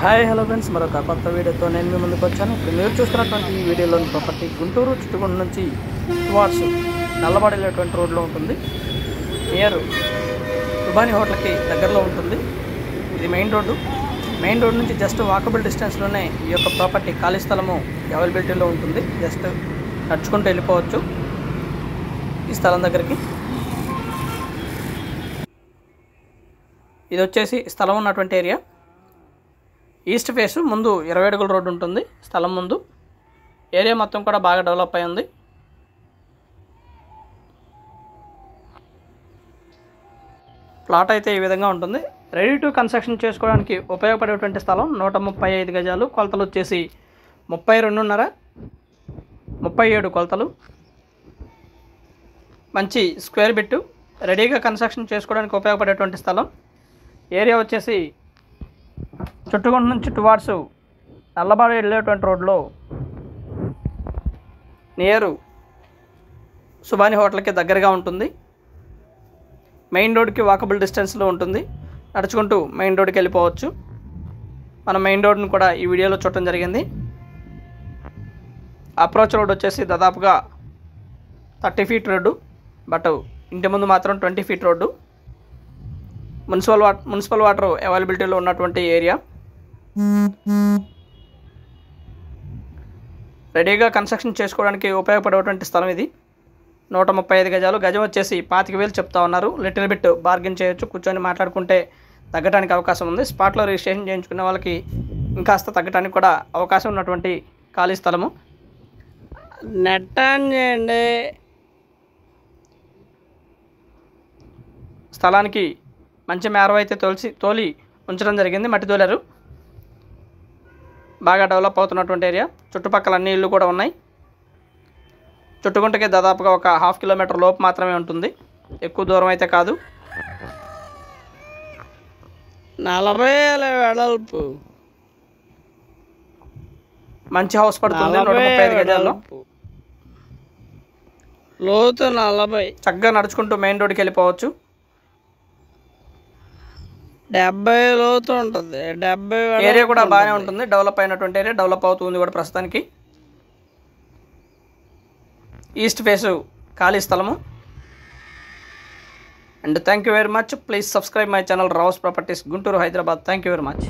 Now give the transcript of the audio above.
Hi hello friends. మరొక కొత్త వీడియోతో నేను మీ ముందుకు వచ్చాను. ఇప్పుడు మీరు చూస్తున్నటువంటి ఈ వీడియోలోని ప్రాపర్టీ గుంటూరు చుట్టుకుండ నుంచి టువార్డ్స్ నల్లబాడు వెళ్ళేటువంటి రోడ్లో ఉంటుంది. నియర్ దుబాని హోటల్కి దగ్గరలో ఉంటుంది. ఇది మెయిన్ రోడ్డు. మెయిన్ రోడ్ నుంచి జస్ట్ వాకబుల్ డిస్టెన్స్లోనే ఈ యొక్క ప్రాపర్టీ ఖాళీ స్థలము అవైలబిలిటీలో ఉంటుంది. జస్ట్ నడుచుకుంటూ వెళ్ళిపోవచ్చు ఈ స్థలం దగ్గరికి. ఇది వచ్చేసి స్థలం ఉన్నటువంటి ఏరియా ఈస్ట్ ఫేస్ ముందు ఇరవై అడుగుల రోడ్డు ఉంటుంది స్థలం ముందు. ఏరియా మొత్తం కూడా బాగా డెవలప్ అయి ఉంది. ప్లాట్ అయితే ఈ విధంగా ఉంటుంది. రెడీ టు కన్స్ట్రక్షన్ చేసుకోవడానికి ఉపయోగపడేటువంటి స్థలం నూట ముప్పై ఐదు గజాలు కొలతలు వచ్చేసి ముప్పై రెండున్నర ముప్పై ఏడు కొలతలు. మంచి స్క్వేర్ బిట్టు. రెడీగా కన్స్ట్రక్షన్ చేసుకోవడానికి ఉపయోగపడేటువంటి స్థలం. ఏరియా వచ్చేసి చుట్టుగుంట నుంచి టువార్డ్స్ నల్లబాడు వెళ్ళేటువంటి రోడ్లో నియరు సుబాని హోటల్కి దగ్గరగా ఉంటుంది. మెయిన్ రోడ్కి వాకబుల్ డిస్టెన్స్లో ఉంటుంది. నడుచుకుంటూ మెయిన్ రోడ్కి వెళ్ళిపోవచ్చు. మనం మెయిన్ రోడ్ను కూడా ఈ వీడియోలో చూడటం జరిగింది. అప్రోచ్ రోడ్ వచ్చేసి దాదాపుగా థర్టీ ఫీట్ రోడ్డు బట్ ఇంటి ముందు మాత్రం twenty feet road municipal water municipal water అవైలబిలిటీలో ఉన్నటువంటి ఏరియా రెడీగా కన్స్ట్రక్షన్ చేసుకోవడానికి ఉపయోగపడేటువంటి స్థలం ఇది. నూట ముప్పై ఐదు గజాలు గజం వచ్చేసి పాతిక వేలు చెప్తా ఉన్నారు. లిటిల్ బిట్ బార్గెన్ చేయొచ్చు. కూర్చొని మాట్లాడుకుంటే తగ్గడానికి అవకాశం ఉంది. స్పాట్లో రిజిస్ట్రేషన్ చేయించుకునే వాళ్ళకి ఇంకాస్త తగ్గడానికి కూడా అవకాశం ఉన్నటువంటి ఖాళీ స్థలము. నెట్ ఆన్ చేయండి స్థలానికి మంచి మేర అయితే తోలిసి తోలి ఉంచడం జరిగింది. మట్టి తోలారు. బాగా డెవలప్ అవుతున్నటువంటి ఏరియా చుట్టుపక్కల అన్ని ఇళ్ళు కూడా ఉన్నాయి. చుట్టుకుంటకి దాదాపుగా ఒక హాఫ్ కిలోమీటర్ లోపు మాత్రమే ఉంటుంది. ఎక్కువ దూరం అయితే కాదు. నలభై ఏళ్ళ వెడల్పు. మంచి హౌస్ పడుతుంది నూట ముప్పై ఐదు గజాల్లో. లోతు నలభై. చక్కగా నడుచుకుంటూ మెయిన్ రోడ్కి వెళ్ళిపోవచ్చు. డెబ్బై లోతు ఉంటుంది. డెబ్బై ఏరియా కూడా బాగానే ఉంటుంది. డెవలప్ అయినటువంటి ఏరియా డెవలప్ అవుతుంది కూడా ప్రస్తుతానికి. ఈస్ట్ ఫేస్ ఖాళీ స్థలము. And thank you very much. Please subscribe my channel Rao's properties Guntur Hyderabad. Thank you very much.